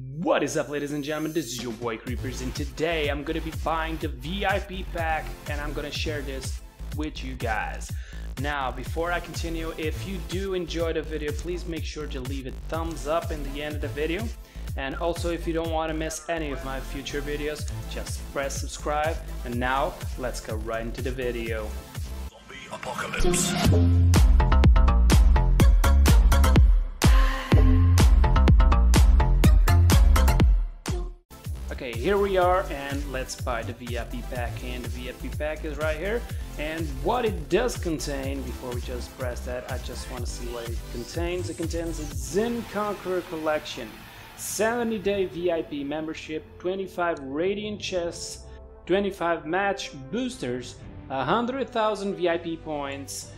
What is up ladies and gentlemen, this is your boy Kreepers and today I'm gonna be buying the VIP pack and I'm gonna share this with you guys. Now before I continue, if you do enjoy the video please make sure to leave a thumbs up in the end of the video and also if you don't want to miss any of my future videos just press subscribe and now let's go right into the video. Zombie apocalypse. Okay, here we are and let's buy the VIP pack. And the VIP pack is right here. And what it does contain before we just press that I just want to see what it contains. It contains a Zhin Conqueror collection. 70 day VIP membership 25 radiant chests 25 match boosters 100,000 VIP points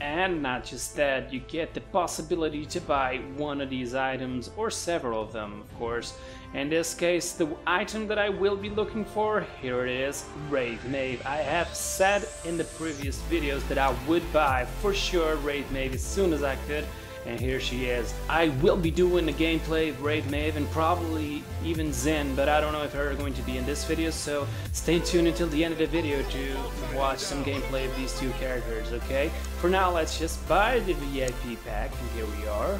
and not just that, you get the possibility to buy one of these items or several of them, of course. In this case, the item that I will be looking for, here it is, Raeve Maeve. I have said in the previous videos that I would buy for sure Raeve Maeve as soon as I could, and here she is. I will be doing the gameplay of Raeve Maeve and probably even Zhin, but I don't know if they're going to be in this video, so stay tuned until the end of the video to watch some gameplay of these two characters, okay? For now, let's just buy the VIP pack, and here we are.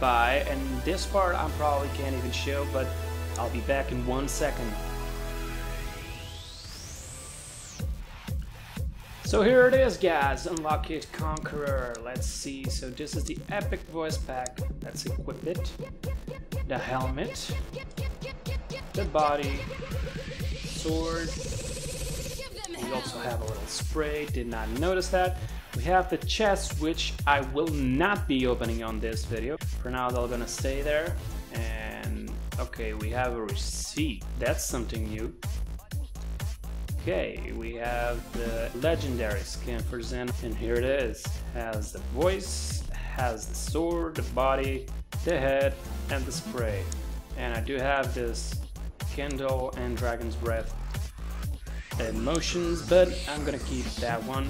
Buy, and this part I probably can't even show, but I'll be back in one second. So here it is guys, Unlock It Conqueror. Let's see, so this is the epic voice pack. Let's equip it. The helmet. The body. Sword. We also have a little spray, did not notice that. We have the chest, which I will not be opening on this video. For now, they're gonna stay there. And okay, we have a receipt. That's something new. Okay, we have the legendary skin for Zhin, and here it is. Has the voice, has the sword, the body, the head, and the spray. And I do have this Kindle and Dragon's Breath emotions, but I'm gonna keep that one.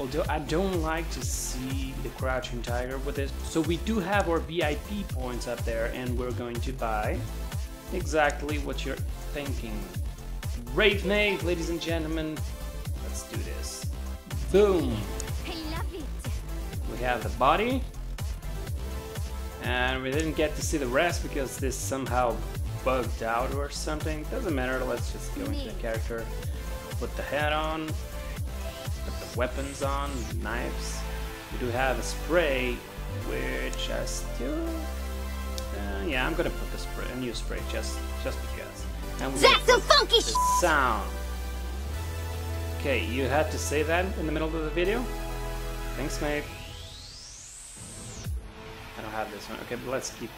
Although I don't like to see the Crouching Tiger with this. So we do have our VIP points up there, and we're going to buy exactly what you're thinking. Raeve Maeve, ladies and gentlemen. Let's do this. Boom. I love it. We have the body. And we didn't get to see the rest because this somehow bugged out or something. Doesn't matter, let's just go into the character. Put the head on. Put the weapons on, knives. We do have a spray, which I still... Uh, yeah, I'm gonna put the spray, a new spray, just, just because. And That's some funky sound. Okay, you had to say that in the middle of the video? Thanks, mate. I don't have this one. Okay, but let's keep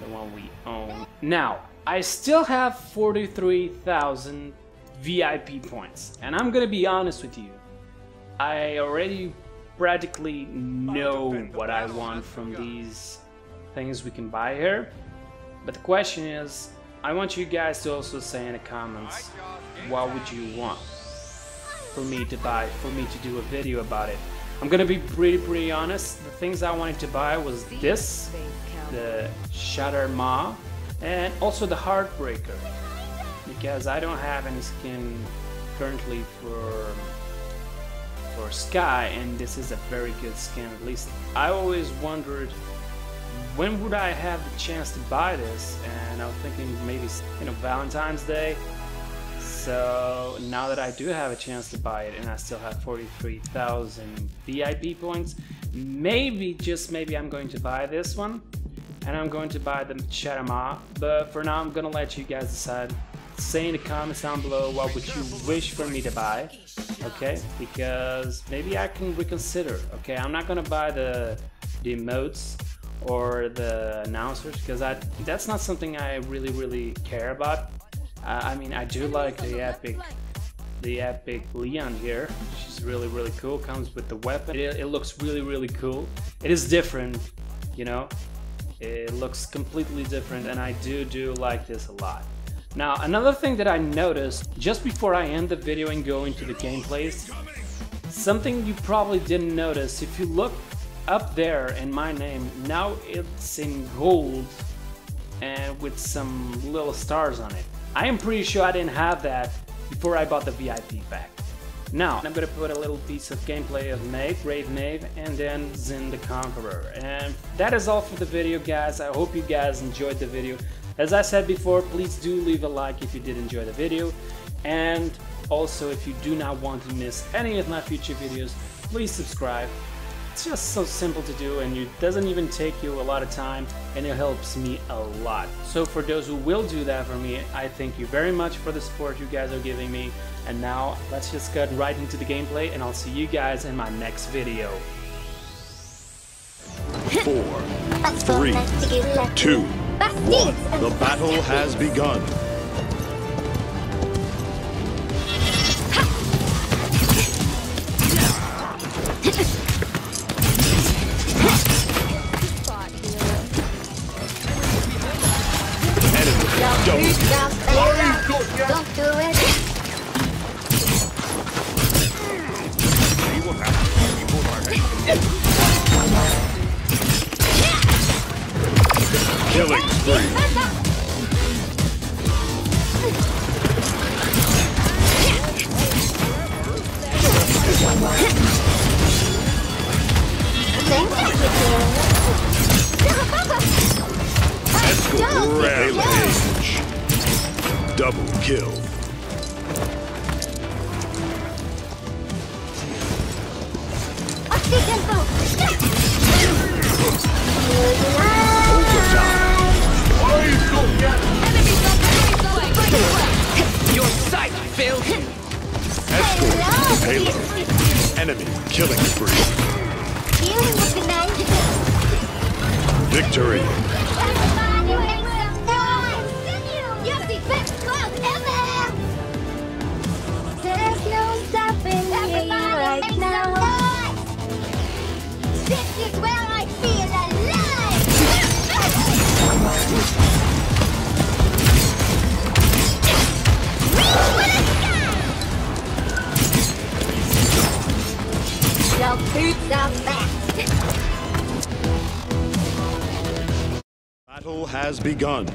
the one we own. Now, I still have 43,000 VIP points. And I'm gonna be honest with you. I already practically know what I want from these things we can buy here. But the question is, I want you guys to also say in the comments, what would you want for me to buy, for me to do a video about it. I'm gonna be pretty, pretty honest. The things I wanted to buy was this, the Shatter Ma, and also the Heartbreaker. Because I don't have any skin currently for for Skye, and this is a very good skin. At least I always wondered when would I have the chance to buy this, and I was thinking maybe you know Valentine's Day. So now that I do have a chance to buy it, and I still have 43,000 VIP points, maybe just maybe I'm going to buy this one, and I'm going to buy the Shatama. But for now, I'm gonna let you guys decide. Say in the comments down below what would you wish for me to buy, okay? Because maybe I can reconsider. Okay, I'm not gonna buy the the emotes or the announcers because I that's not something I really really care about. Uh, I mean, I do like the epic, the epic Leon here. She's really really cool. Comes with the weapon. It, it looks really really cool. It is different, you know. It looks completely different, and I do do like this a lot. Now, another thing that I noticed just before I end the video and go into the gameplays, something you probably didn't notice. If you look up there in my name, now it's in gold and with some little stars on it. I am pretty sure I didn't have that before I bought the VIP pack. Now, I'm gonna put a little piece of gameplay of Knave, Brave Knave, and then Zhin the Conqueror. And that is all for the video, guys. I hope you guys enjoyed the video. As I said before, please do leave a like if you did enjoy the video. And also, if you do not want to miss any of my future videos, please subscribe. It's just so simple to do and it doesn't even take you a lot of time and it helps me a lot. So for those who will do that for me, I thank you very much for the support you guys are giving me. And now let's just get right into the gameplay and I'll see you guys in my next video. Four, three, two, one. The battle has begun. Double kill. Enemy killing spree. Dealing with the man. Victory. Boots are back. Battle has begun.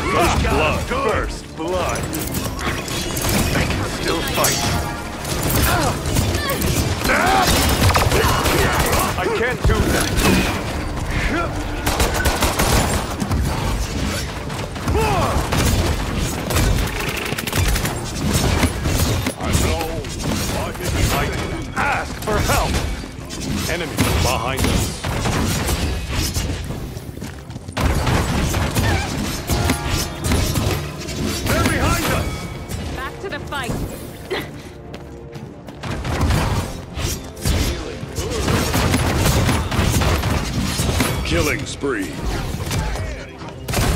First blood. First blood. I can still fight. I can't do that. Fight. Ask for help. Enemy behind us. They're behind us. Back to the fight. Killing spree.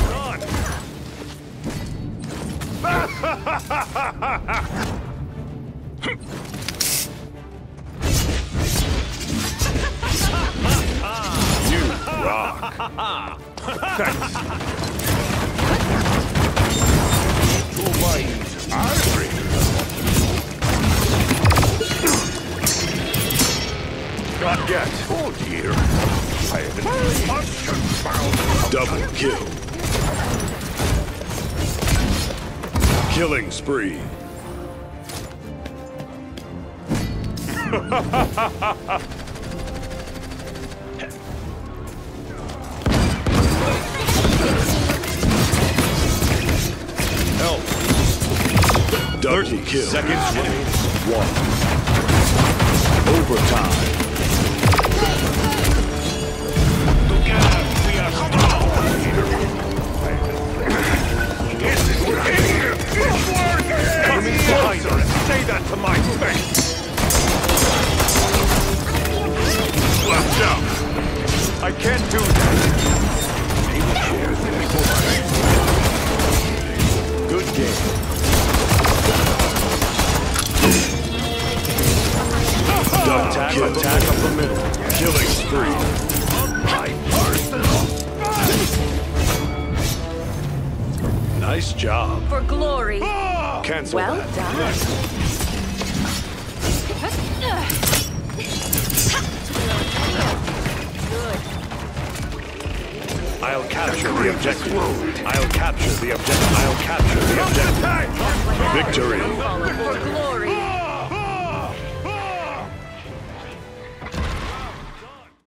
Run. rock. Thanks. Two minds are free. Not yet. Oh dear. I haven't Double kill. Killing spree. Help. Double 30 kill. Seconds remaining. One. Overtime. Enemy behind us. Say that to my face. Out. I can't do that. Good game. Attack, up the middle. Killing spree. My. Nice job. For glory. Cancel well that. done. I'll capture the objective. I'll capture the objective. I'll capture the objective. Victory. For glory.